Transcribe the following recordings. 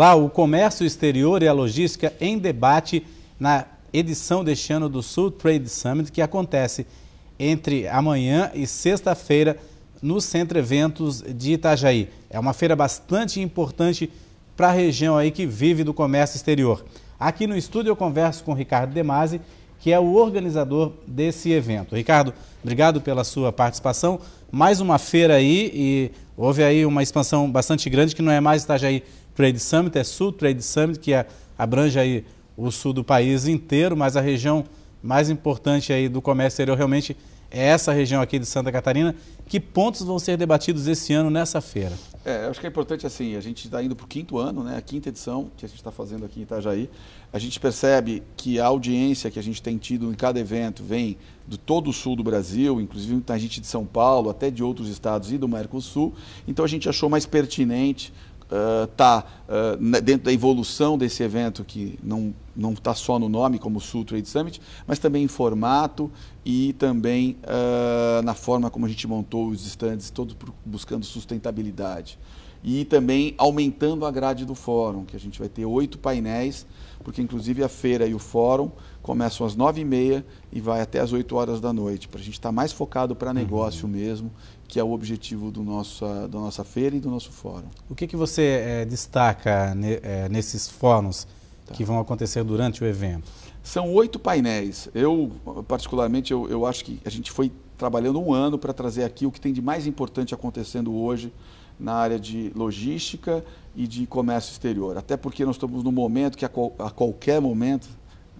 Olá, o comércio exterior e a logística em debate na edição deste ano do Sul Trade Summit, que acontece entre amanhã e sexta-feira no Centro Eventos de Itajaí. É uma feira bastante importante para a região aí que vive do comércio exterior. Aqui no estúdio eu converso com o Ricardo Demasi, que é o organizador desse evento. Ricardo, obrigado pela sua participação. Mais uma feira aí e houve aí uma expansão bastante grande que não é mais Itajaí Trade Summit, é Sul Trade Summit, que é, abrange aí o sul do país inteiro, mas a região mais importante aí do comércio exterior realmente é essa região aqui de Santa Catarina. Que pontos vão ser debatidos esse ano nessa feira? É, acho que é importante assim, a gente está indo para o quinto ano, né, a quinta edição que a gente está fazendo aqui em Itajaí. A gente percebe que a audiência que a gente tem tido em cada evento vem de todo o sul do Brasil, inclusive muita gente de São Paulo, até de outros estados e do Mercosul. Então a gente achou mais pertinente está uh, uh, dentro da evolução desse evento, que não está só no nome, como Sul Trade Summit, mas também em formato e também uh, na forma como a gente montou os stands, todos buscando sustentabilidade. E também aumentando a grade do fórum, que a gente vai ter oito painéis, porque inclusive a feira e o fórum começam às nove e meia e vai até às oito horas da noite, para a gente estar tá mais focado para negócio uhum. mesmo que é o objetivo do nosso, da nossa feira e do nosso fórum. O que, que você é, destaca ne, é, nesses fóruns tá. que vão acontecer durante o evento? São oito painéis. Eu, particularmente, eu, eu acho que a gente foi trabalhando um ano para trazer aqui o que tem de mais importante acontecendo hoje na área de logística e de comércio exterior. Até porque nós estamos num momento que a, qual, a qualquer momento,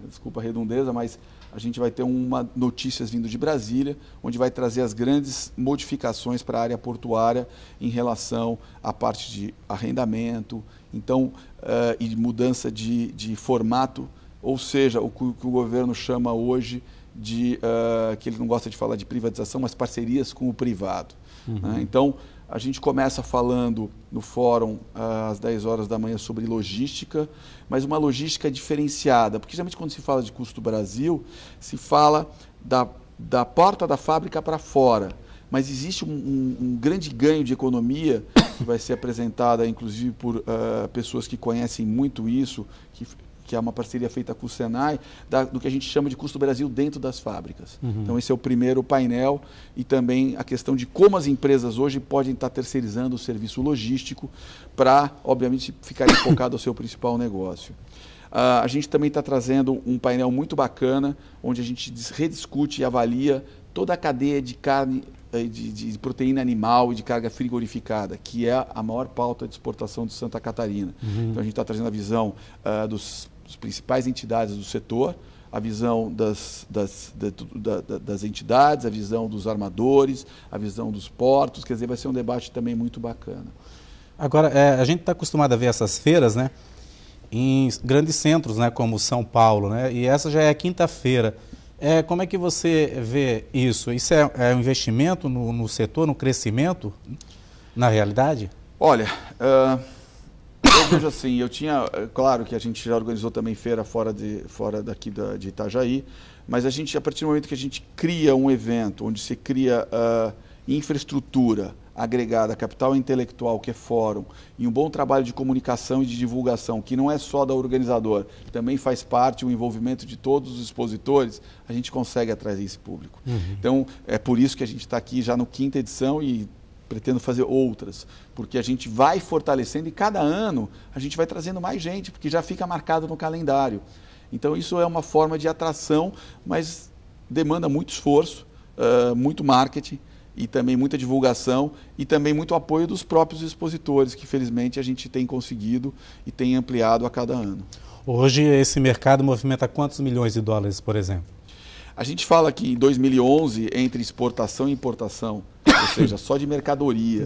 desculpa a redundeza, mas a gente vai ter uma notícias vindo de Brasília, onde vai trazer as grandes modificações para a área portuária em relação à parte de arrendamento, então, uh, e mudança de, de formato, ou seja, o que o governo chama hoje de, uh, que ele não gosta de falar de privatização, mas parcerias com o privado. Uhum. Né? Então, a gente começa falando no fórum às 10 horas da manhã sobre logística, mas uma logística diferenciada, porque geralmente quando se fala de custo Brasil, se fala da, da porta da fábrica para fora. Mas existe um, um, um, grande ganho de economia que vai ser apresentada, inclusive, por uh, pessoas que conhecem muito isso, que que é uma parceria feita com o Senai, da, do que a gente chama de custo Brasil dentro das fábricas. Uhum. Então, esse é o primeiro painel e também a questão de como as empresas hoje podem estar terceirizando o serviço logístico para, obviamente, ficarem focados ao seu principal negócio. Uh, a gente também está trazendo um painel muito bacana, onde a gente rediscute e avalia toda a cadeia de carne, eh, de, de, proteína animal e de carga frigorificada, que é a maior pauta de exportação de Santa Catarina. Uhum. Então a gente está trazendo a visão uh, dos as principais entidades do setor, a visão das, das, da, da, das entidades, a visão dos armadores, a visão dos portos, quer dizer, vai ser um debate também muito bacana. Agora, é, a gente está acostumado a ver essas feiras, né, em grandes centros, né, como São Paulo, né, e essa já é a quinta-feira. É, como é que você vê isso? Isso é, é um investimento no, no setor, no crescimento, na realidade? Olha, uh eu vejo assim, eu tinha, é, claro que a gente já organizou também feira fora, de, fora daqui da, de Itajaí, mas a gente, a partir do momento que a gente cria um evento, onde se cria uh, infraestrutura agregada, capital intelectual, que é fórum, e um bom trabalho de comunicação e de divulgação, que não é só da organizador, também faz parte o envolvimento de todos os expositores, a gente consegue atrair esse público. Uhum. Então, é por isso que a gente está aqui já no quinta edição e pretendo fazer outras, porque a gente vai fortalecendo e cada ano a gente vai trazendo mais gente, porque já fica marcado no calendário. Então isso é uma forma de atração, mas demanda muito esforço, uh, muito marketing e também muita divulgação e também muito apoio dos próprios expositores, que felizmente a gente tem conseguido e tem ampliado a cada ano. Hoje esse mercado movimenta quantos milhões de dólares, por exemplo? A gente fala que em 2011, entre exportação e importação, ou seja, só de mercadoria,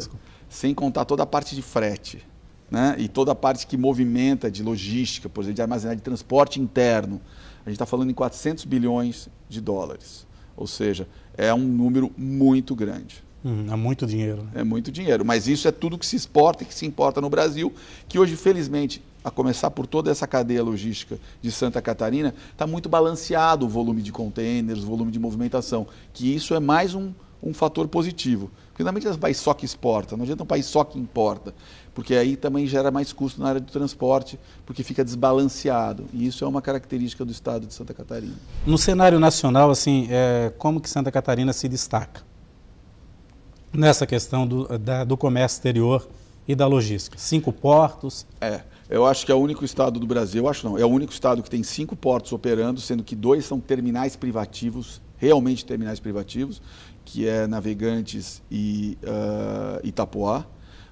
sem contar toda a parte de frete, né? e toda a parte que movimenta de logística, por exemplo, de armazenagem, de transporte interno, a gente está falando em 400 bilhões de dólares. Ou seja, é um número muito grande. Hum, é muito dinheiro. Né? É muito dinheiro, mas isso é tudo que se exporta e que se importa no Brasil, que hoje, felizmente, a começar por toda essa cadeia logística de Santa Catarina, está muito balanceado o volume de contêineres, o volume de movimentação, que isso é mais um, um fator positivo. Porque normalmente o país só que exporta, não adianta um país só que importa, porque aí também gera mais custo na área do transporte, porque fica desbalanceado. E isso é uma característica do estado de Santa Catarina. No cenário nacional, assim, é, como que Santa Catarina se destaca nessa questão do, da, do comércio exterior e da logística? Cinco portos? É. Eu acho que é o único estado do Brasil, acho não, é o único estado que tem cinco portos operando, sendo que dois são terminais privativos, realmente terminais privativos, que é Navegantes e uh, Itapoá.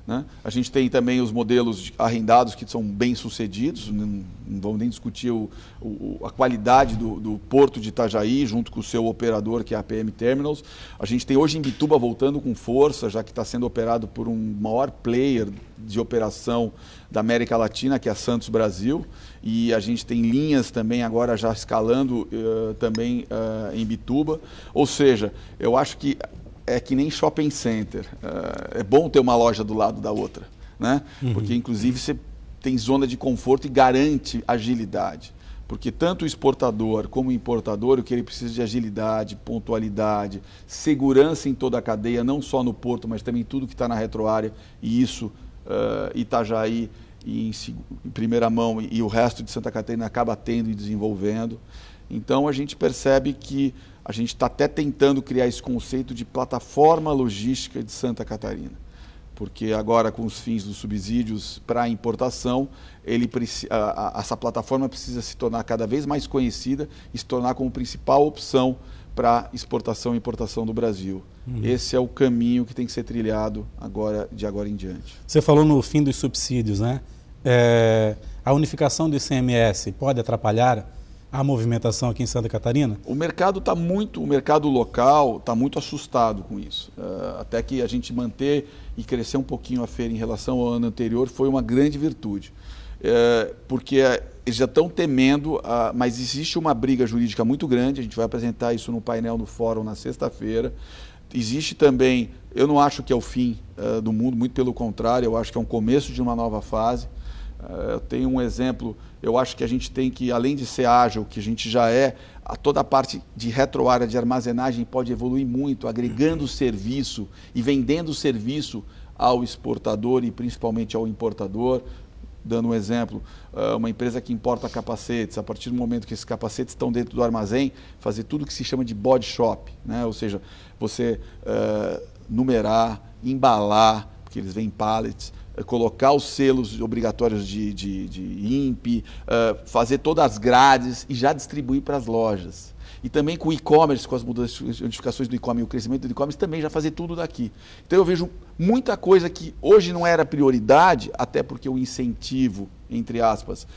Né? A gente tem também os modelos arrendados que são bem sucedidos, não, não vamos nem discutir o, o, a qualidade do, do, porto de Itajaí, junto com o seu operador, que é a PM Terminals. A gente tem hoje em Bituba voltando com força, já que está sendo operado por um maior player de operação da América Latina, que é a Santos Brasil. E a gente tem linhas também agora já escalando uh, também uh, em Bituba. Ou seja, eu acho que é que nem shopping center. É, é bom ter uma loja do lado da outra, né? Uhum. Porque inclusive você tem zona de conforto e garante agilidade. Porque tanto o exportador como o importador, o que ele precisa de agilidade, pontualidade, segurança em toda a cadeia, não só no porto, mas também tudo que está na retroárea, e isso uh, Itajaí em, em, primeira mão e, e o resto de Santa Catarina acaba tendo e desenvolvendo. Então a gente percebe que a gente está até tentando criar esse conceito de plataforma logística de Santa Catarina. Porque agora, com os fins dos subsídios para importação, ele, a, a, essa plataforma precisa se tornar cada vez mais conhecida e se tornar como principal opção para exportação e importação do Brasil. Uhum. Esse é o caminho que tem que ser trilhado agora, de agora em diante. Você falou no fim dos subsídios, né? É, a unificação do ICMS pode atrapalhar a movimentação aqui em Santa Catarina? O mercado está muito, o mercado local está muito assustado com isso. Uh, até que a gente manter e crescer um pouquinho a feira em relação ao ano anterior foi uma grande virtude. Uh, porque eles já estão temendo, uh, mas existe uma briga jurídica muito grande, a gente vai apresentar isso no painel no fórum na sexta-feira. Existe também, eu não acho que é o fim do mundo, muito pelo contrário, eu acho que é um começo de uma nova fase. Eu tenho um exemplo eu acho que a gente tem que, além de ser ágil, que a gente já é, a toda a parte de retroárea de armazenagem pode evoluir muito, agregando serviço e vendendo serviço ao exportador e principalmente ao importador. Dando um exemplo, ah, uma empresa que importa capacetes, a partir do momento que esses capacetes estão dentro do armazém, fazer tudo que se chama de body shop, né? ou seja, você uh, numerar, embalar, porque eles vêm em pallets, colocar os selos obrigatórios de, de, de INPE, uh, fazer todas as grades e já distribuir para as lojas. E também com o e-commerce, com as mudanças, modificações do e-commerce e o crescimento do e-commerce, também já fazer tudo daqui. Então eu vejo muita coisa que hoje não era prioridade, até porque o incentivo, entre aspas,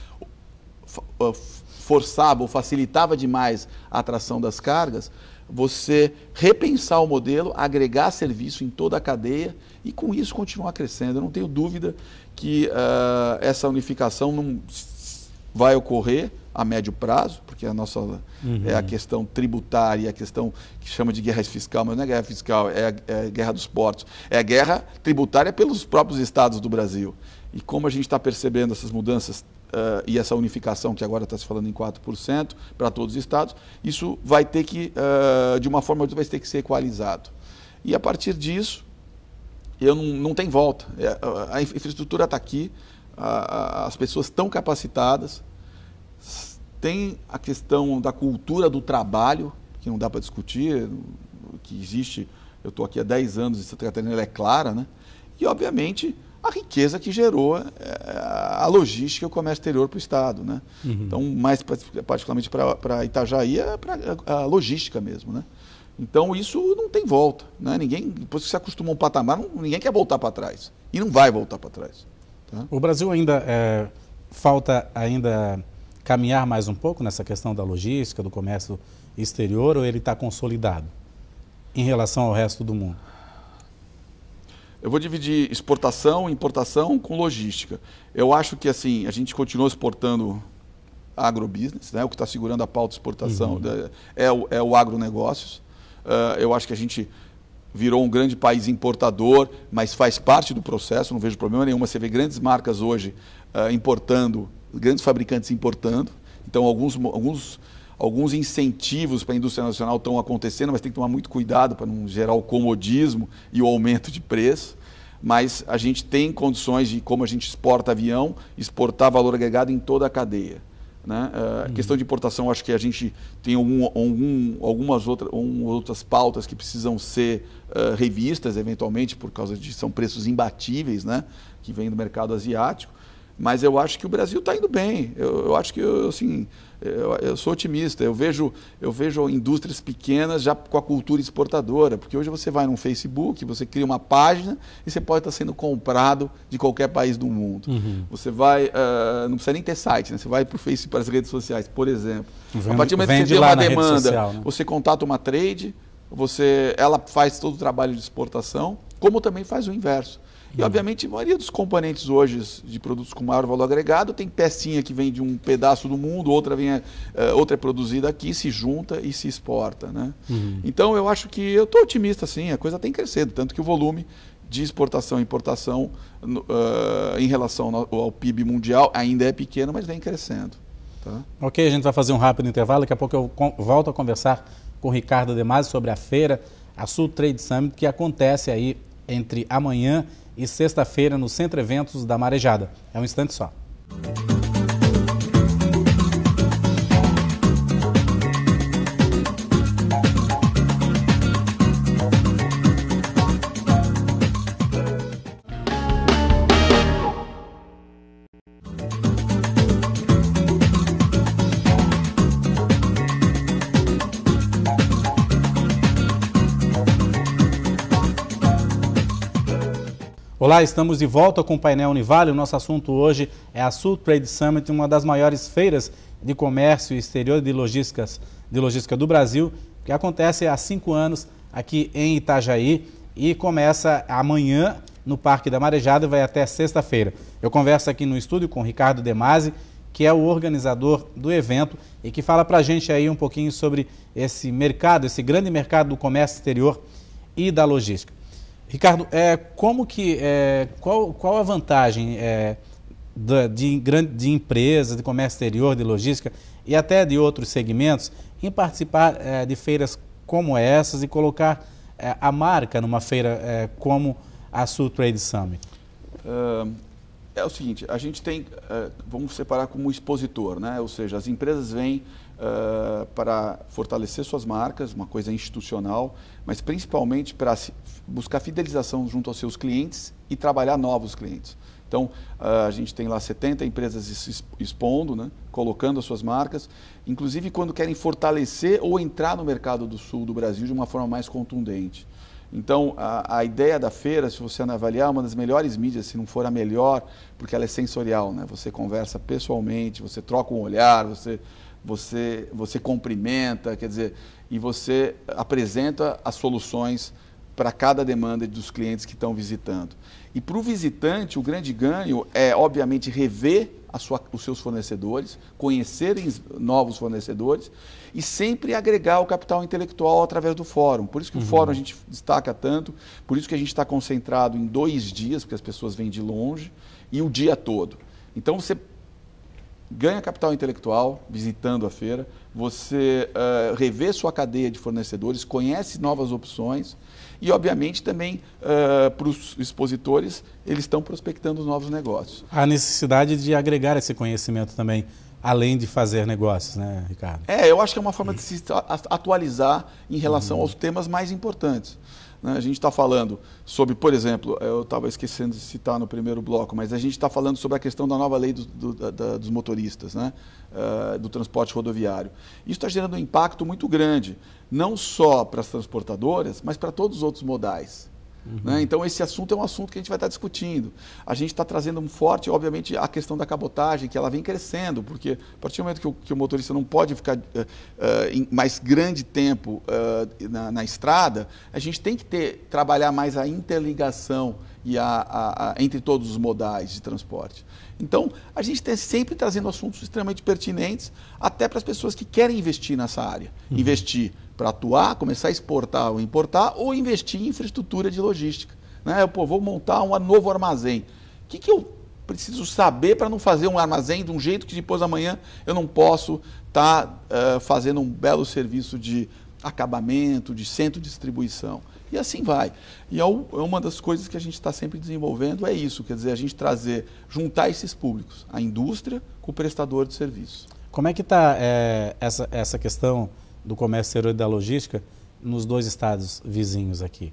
forçava ou facilitava demais a atração das cargas, você repensar o modelo, agregar serviço em toda a cadeia e com isso continuar crescendo. Eu não tenho dúvida que uh, essa unificação não vai ocorrer a médio prazo, porque a nossa uhum. é a questão tributária, a questão que chama de guerra fiscal, mas não é guerra fiscal, é a, é a guerra dos portos. É a guerra tributária pelos próprios estados do Brasil. E como a gente está percebendo essas mudanças uh, e essa unificação, que agora está se falando em 4% para todos os estados, isso vai ter que, uh, de uma forma ou de outra, vai ter que ser equalizado. E a partir disso, eu não, não tem volta. É, a infraestrutura está aqui, a, a, as pessoas estão capacitadas, tem a questão da cultura do trabalho, que não dá para discutir, que existe, eu estou aqui há 10 anos e Santa Catarina ela é clara, né? e obviamente a riqueza que gerou é, a logística e o comércio exterior para o Estado. Né? Uhum. Então, mais particularmente para Itajaí, é para a logística mesmo. Né? Então, isso não tem volta. Né? Ninguém, depois que se acostumou a um patamar, não, ninguém quer voltar para trás. E não vai voltar para trás. Tá? O Brasil ainda é, falta ainda caminhar mais um pouco nessa questão da logística, do comércio exterior, ou ele está consolidado em relação ao resto do mundo? Eu vou dividir exportação, importação com logística. Eu acho que assim a gente continua exportando agrobusiness, né? o que está segurando a pauta de exportação uhum. é, o, é o agronegócios. Uh, eu acho que a gente virou um grande país importador, mas faz parte do processo, não vejo problema nenhum. Você vê grandes marcas hoje uh, importando, grandes fabricantes importando. Então, alguns, alguns alguns incentivos para a indústria nacional estão acontecendo, mas tem que tomar muito cuidado para não gerar o comodismo e o aumento de preço. Mas a gente tem condições de, como a gente exporta avião, exportar valor agregado em toda a cadeia. Né? Uh, Questão de importação, acho que a gente tem algum, algum, algumas outra, um, outras pautas que precisam ser uh, revistas, eventualmente, por causa de são preços imbatíveis, né? que vêm do mercado asiático. Mas eu acho que o Brasil está indo bem. Eu, eu acho que, assim, eu, eu, sou otimista. Eu vejo, eu vejo indústrias pequenas já com a cultura exportadora, porque hoje você vai no Facebook, você cria uma página e você pode estar sendo comprado de qualquer país do mundo. Uhum. Você vai, uh, não precisa nem ter site, né? você vai para o Facebook, para as redes sociais, por exemplo. Vende, a partir do momento que você tem uma demanda, social, né? você contata uma trade, você, ela faz todo o trabalho de exportação, como também faz o inverso. E, obviamente, a maioria dos componentes hoje de produtos com maior valor agregado tem pecinha que vem de um pedaço do mundo, outra, vem, uh, outra é produzida aqui, se junta e se exporta. Né? Uhum. Então, eu acho que eu estou otimista, sim, a coisa tem crescido, tanto que o volume de exportação e importação uh, em relação ao, PIB mundial ainda é pequeno, mas vem crescendo. Tá? Ok, a gente vai fazer um rápido intervalo, daqui a pouco eu volto a conversar com o Ricardo Demasi sobre a feira, a Sul Trade Summit, que acontece aí entre amanhã e sexta-feira no Centro Eventos da Marejada. É um instante só. Olá, estamos de volta com o painel Univale. O nosso assunto hoje é a Sul Trade Summit, uma das maiores feiras de comércio exterior de, logísticas, de logística do Brasil, que acontece há cinco anos aqui em Itajaí e começa amanhã no Parque da Marejada e vai até sexta-feira. Eu converso aqui no estúdio com Ricardo Demasi, que é o organizador do evento e que fala para a gente aí um pouquinho sobre esse mercado, esse grande mercado do comércio exterior e da logística. Ricardo, é, como que, é, qual, qual a vantagem é, de, de, de empresas, de comércio exterior, de logística e até de outros segmentos em participar é, de feiras como essas e colocar é, a marca numa feira é, como a Sul Trade Summit? é o seguinte, a gente tem, vamos separar como expositor, né? ou seja, as empresas vêm uh, para fortalecer suas marcas, uma coisa institucional, mas principalmente para buscar fidelização junto aos seus clientes e trabalhar novos clientes. Então, a gente tem lá 70 empresas expondo, né, colocando as suas marcas, inclusive quando querem fortalecer ou entrar no mercado do sul do Brasil de uma forma mais contundente. Então, a, a, ideia da feira, se você avaliar, é uma das melhores mídias, se não for a melhor, porque ela é sensorial, né? Você conversa pessoalmente, você troca um olhar, você você, você cumprimenta, quer dizer, e você apresenta as soluções para cada demanda dos clientes que estão visitando. E para o visitante, o grande ganho é, obviamente, rever sua, os seus fornecedores, conhecer novos fornecedores e sempre agregar o capital intelectual através do fórum. Por isso que uhum. o fórum a gente destaca tanto, por isso que a gente está concentrado em dois dias, porque as pessoas vêm de longe, e o dia todo. Então você ganha capital intelectual visitando a feira, você uh, revê sua cadeia de fornecedores, conhece novas opções e, obviamente, também uh, para os expositores, eles estão prospectando novos negócios. A necessidade de agregar esse conhecimento também, além de fazer negócios, né, Ricardo? É, eu acho que é uma forma de se atualizar em relação uhum. aos temas mais importantes. Né? A gente está falando sobre, por exemplo, eu estava esquecendo de citar no primeiro bloco, mas a gente está falando sobre a questão da nova lei do, do, da, dos motoristas, né? Uh, do transporte rodoviário. Isso está gerando um impacto muito grande, não só para as transportadoras, mas para todos os outros modais. Uhum. Né? Então, esse assunto é um assunto que a gente vai estar discutindo. A gente está trazendo um forte, obviamente, a questão da cabotagem, que ela vem crescendo, porque a partir do momento que o, que o motorista não pode ficar uh, uh, em mais grande tempo uh, na, na, estrada, a gente tem que ter, trabalhar mais a interligação e a, a, a, entre todos os modais de transporte. Então, a gente está sempre trazendo assuntos extremamente pertinentes, até para as pessoas que querem investir nessa área. Uhum. Investir para atuar, começar a exportar ou importar, ou investir em infraestrutura de logística. Né? Eu, pô, vou montar um novo armazém. O que, que eu preciso saber para não fazer um armazém de um jeito que depois amanhã eu não posso estar tá, uh, fazendo um belo serviço de acabamento, de centro de distribuição. E assim vai. E é, é uma das coisas que a gente está sempre desenvolvendo, é isso, quer dizer, a gente trazer, juntar esses públicos, a indústria com o prestador de serviço. Como é que está é, essa, essa questão do comércio exterior e da logística nos dois estados vizinhos aqui?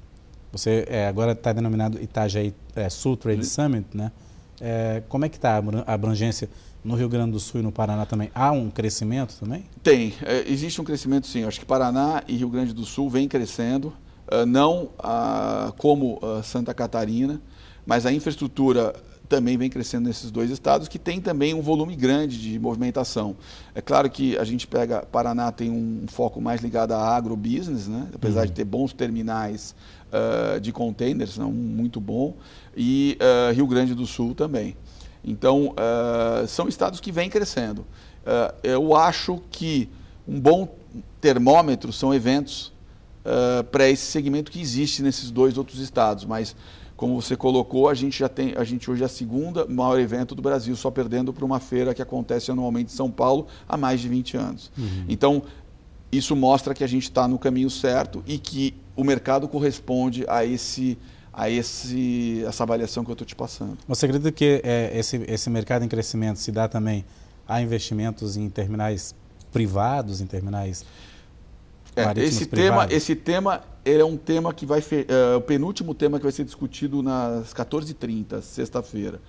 Você é, agora está denominado Itajaí é, Sul Trade Summit, né? É, como é que está a abrangência no Rio Grande do Sul e no Paraná também? Há um crescimento também? Tem, é, existe um crescimento sim. Acho que Paraná e Rio Grande do Sul vem crescendo. Ah, não uh, como uh, Santa Catarina, mas a infraestrutura também vem crescendo nesses dois estados, que tem também um volume grande de movimentação. É claro que a gente pega, Paraná tem um foco mais ligado a agrobusiness, né? apesar uhum. de ter bons terminais uh, de containers, não, muito bom, e uh, Rio Grande do Sul também. Então, uh, são estados que vêm crescendo. eu acho que um bom termômetro são eventos para esse segmento que existe nesses dois outros estados. Mas, como você colocou, a gente já tem, a gente hoje é a segunda maior evento do Brasil, só perdendo para uma feira que acontece anualmente em São Paulo há mais de 20 anos. Uhum. Então, isso mostra que a gente está no caminho certo e que o mercado corresponde a esse a esse, essa avaliação que eu estou te passando. Você acredita que é, esse, esse mercado em crescimento se dá também a investimentos em terminais privados, em terminais é, esse tema, esse tema é um tema que vai é, o penúltimo tema que vai ser discutido nas 14h30, sexta-feira.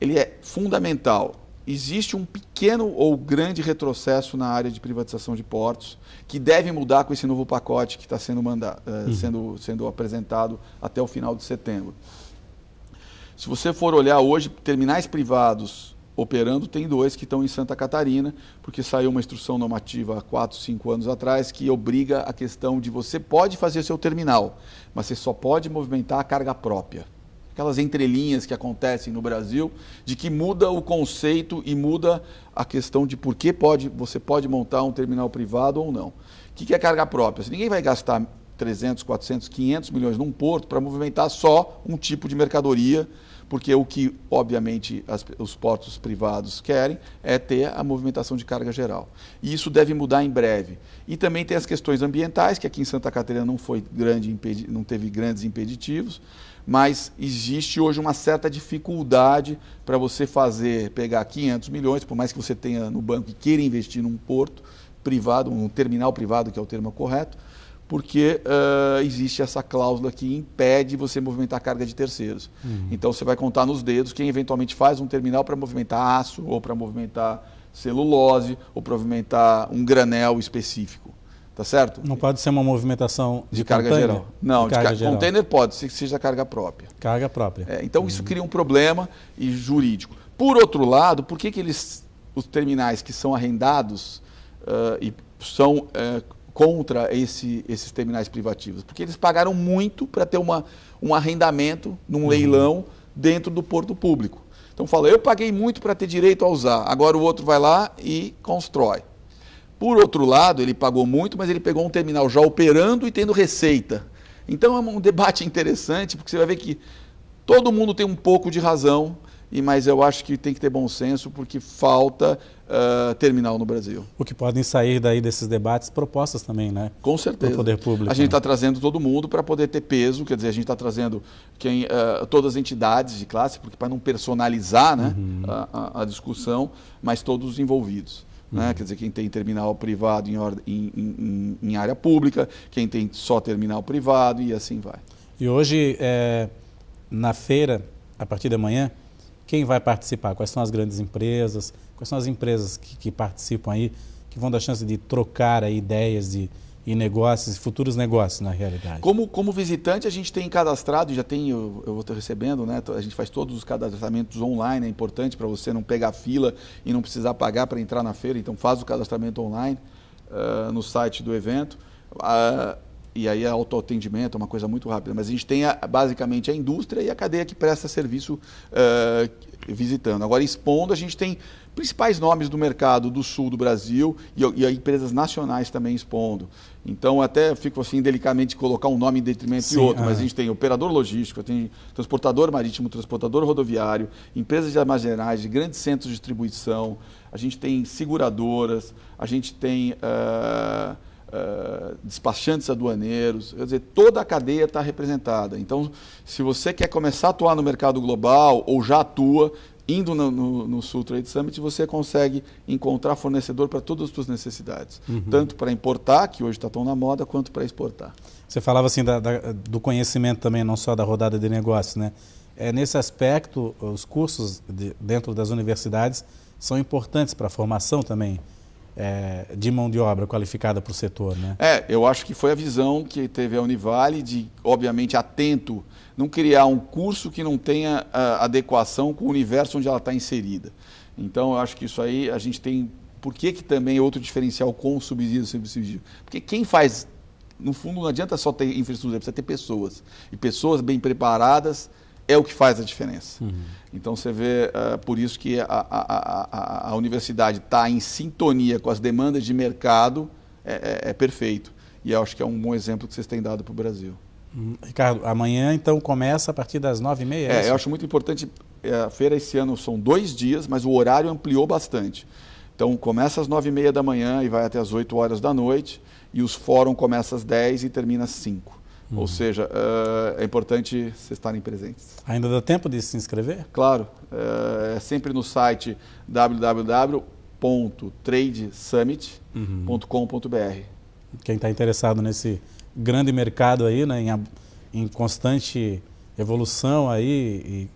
Ele é fundamental. Existe um pequeno ou grande retrocesso na área de privatização de portos que deve mudar com esse novo pacote que está sendo, é, uhum. sendo, sendo apresentado até o final de setembro. Se você for olhar hoje, terminais privados operando, tem dois que estão em Santa Catarina, porque saiu uma instrução normativa há 4, 5 anos atrás que obriga a questão de você pode fazer seu terminal, mas você só pode movimentar a carga própria. Aquelas entrelinhas que acontecem no Brasil, de que muda o conceito e muda a questão de por que pode, você pode montar um terminal privado ou não. O que é carga própria? Se ninguém vai gastar 300, 400, 500 milhões num porto para movimentar só um tipo de mercadoria porque o que, obviamente, as, os portos privados querem é ter a movimentação de carga geral. E isso deve mudar em breve. E também tem as questões ambientais, que aqui em Santa Catarina não, foi grande, não teve grandes impeditivos, mas existe hoje uma certa dificuldade para você fazer, pegar 500 milhões, por mais que você tenha no banco e queira investir num porto privado, um terminal privado, que é o termo correto, porque uh, existe essa cláusula que impede você movimentar carga de terceiros. Uhum. Então você vai contar nos dedos quem eventualmente faz um terminal para movimentar aço, ou para movimentar celulose, ou para movimentar um granel específico. Tá certo? Não pode ser uma movimentação de, de carga container? geral. Não, de, de carga geral. container pode, se seja carga própria. Carga própria. É, então uhum. isso cria um problema e jurídico. Por outro lado, por que, que eles, os terminais que são arrendados uh, e são uh, contra esse, esses terminais privativos, porque eles pagaram muito para ter uma, um arrendamento num uhum. leilão dentro do porto público. Então fala, eu paguei muito para ter direito a usar, agora o outro vai lá e constrói. Por outro lado, ele pagou muito, mas ele pegou um terminal já operando e tendo receita. Então é um debate interessante, porque você vai ver que todo mundo tem um pouco de razão e mas eu acho que tem que ter bom senso porque falta uh, terminal no Brasil. O que podem sair daí desses debates propostas também, né? Com certeza. Poder público. A gente está né? trazendo todo mundo para poder ter peso, quer dizer, a gente está trazendo quem, uh, todas as entidades de classe, porque para não personalizar né, uhum. a, a, a, discussão, mas todos os envolvidos. Né? Uhum. Né? Quer dizer, quem tem terminal privado em, em, em, em, área pública, quem tem só terminal privado e assim vai. E hoje, é, na feira, a partir da manhã, quem vai participar? Quais são as grandes empresas? Quais são as empresas que, que participam aí, que vão dar chance de trocar ideias de, e negócios, futuros negócios na realidade? Como, como visitante, a gente tem cadastrado, já tem, eu, eu vou estar recebendo, né? A gente faz todos os cadastramentos online, é importante para você não pegar fila e não precisar pagar para entrar na feira, então faz o cadastramento online uh, no site do evento. Uh, e aí é autoatendimento, é uma coisa muito rápida. Mas a gente tem a, basicamente a indústria e a cadeia que presta serviço uh, visitando. Agora, expondo, a gente tem principais nomes do mercado do sul do Brasil e, e empresas nacionais também expondo. Então, até fico assim, delicadamente colocar um nome em detrimento Sim, de outro, mas a gente tem operador logístico, tem transportador marítimo, transportador rodoviário, empresas de armazenagem, grandes centros de distribuição, a gente tem seguradoras, a gente tem uh, uh, despachantes aduaneiros, quer dizer, toda a cadeia está representada. Então, se você quer começar a atuar no mercado global ou já atua, indo no, no, no, Sul Trade Summit, você consegue encontrar fornecedor para todas as suas necessidades, uhum. tanto para importar, que hoje está tão na moda, quanto para exportar. Você falava assim da, da, do conhecimento também, não só da rodada de negócios, né? É, nesse aspecto, os cursos de, dentro das universidades são importantes para a formação também é, de mão de obra qualificada para o setor, né? É, eu acho que foi a visão que teve a Univale de, obviamente, atento, não criar um curso que não tenha a, adequação com o universo onde ela está inserida. Então, eu acho que isso aí a gente tem. Por que, que também é outro diferencial com o subsídio subsídio? Porque quem faz, no fundo, não adianta só ter infraestrutura, precisa ter pessoas. E pessoas bem preparadas é o que faz a diferença. Uhum. Então você vê, uh, por isso que a, a, a, a universidade está em sintonia com as demandas de mercado, é, é, é, perfeito. E eu acho que é um bom exemplo que vocês têm dado para o Brasil. Uhum. Ricardo, amanhã então começa a partir das nove e meia? É, é eu acho muito importante, é, a feira esse ano são dois dias, mas o horário ampliou bastante. Então começa às nove e meia da manhã e vai até às oito horas da noite, e os fóruns começam às dez e termina às cinco. Uhum. Ou seja, uh, é importante vocês estarem presentes. Ainda dá tempo de se inscrever? Claro. Uh, é sempre no site www.tradesummit.com.br. Quem está interessado nesse grande mercado aí, né, em, em constante evolução aí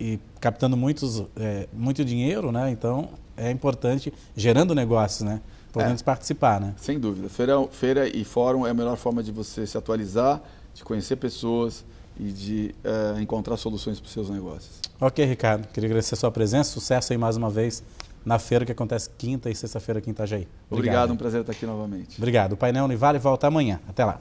e, e captando muitos, é, muito dinheiro, né? Então é importante, gerando negócios, né? Podemos é, participar, né? Sem dúvida. Feira, feira e fórum é a melhor forma de você se atualizar, de conhecer pessoas e de uh, encontrar soluções para os seus negócios. Ok, Ricardo. Queria agradecer a sua presença. Sucesso aí mais uma vez na feira que acontece quinta e sexta-feira aqui em Itajaí. Obrigado, Obrigado um prazer estar aqui novamente. Obrigado. O painel Univale volta amanhã. Até lá.